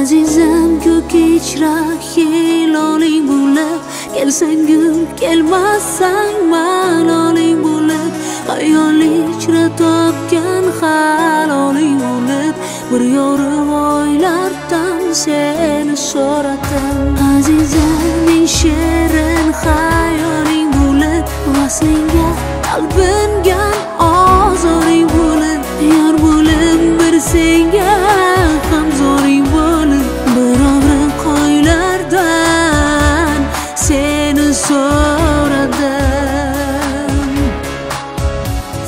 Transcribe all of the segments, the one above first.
azizam ko'k ichra hiloling bo'lib. Kelsang gul kelmasang maloling bo'lib. Xayol ichra topgan haloling bo'lib. Bir yorim oylardan seni so'radim. Azizam ming shirin xayoling bo'lib. Vaslingga talpingan so'radim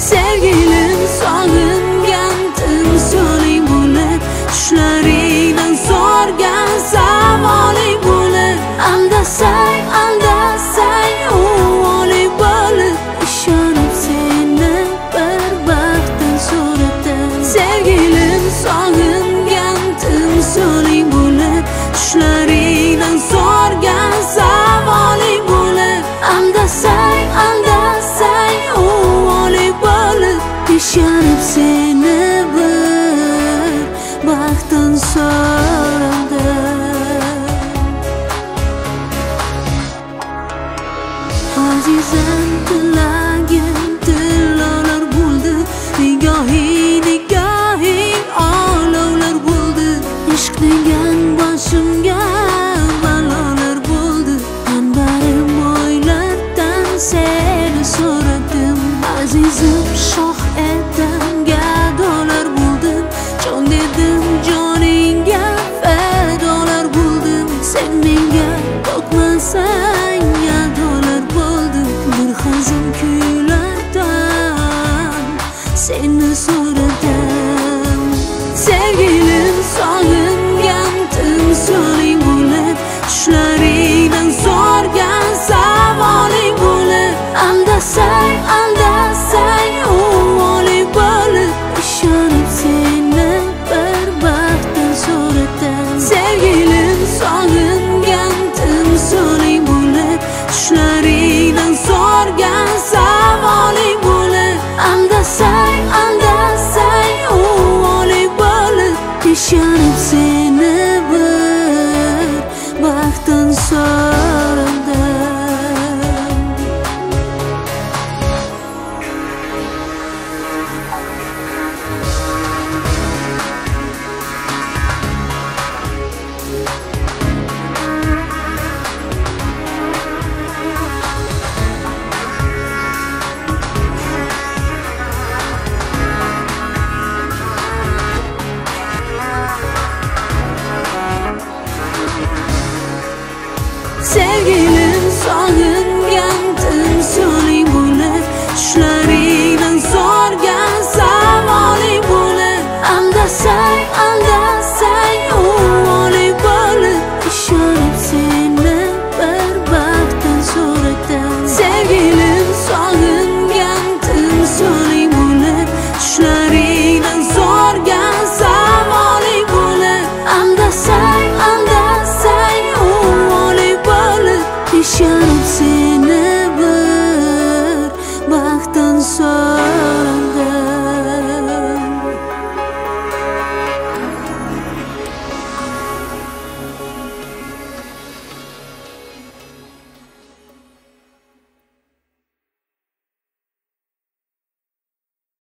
sevgilim sog'ingan timsoling bo'lib tushlaringdan so'rgan savoling bo'lib aldasang aldasang uvoling bo'lib ishonib seni bir baxtdan so'radim sevgilim sog'ingan timsoling ishonib seni bir solingan sog'ingan timsoling bo'lib tushlaringdan so'rgan savoling bo'lib aldasang aldasang u oling bo'lib ishonib seni bir baxtin so'radim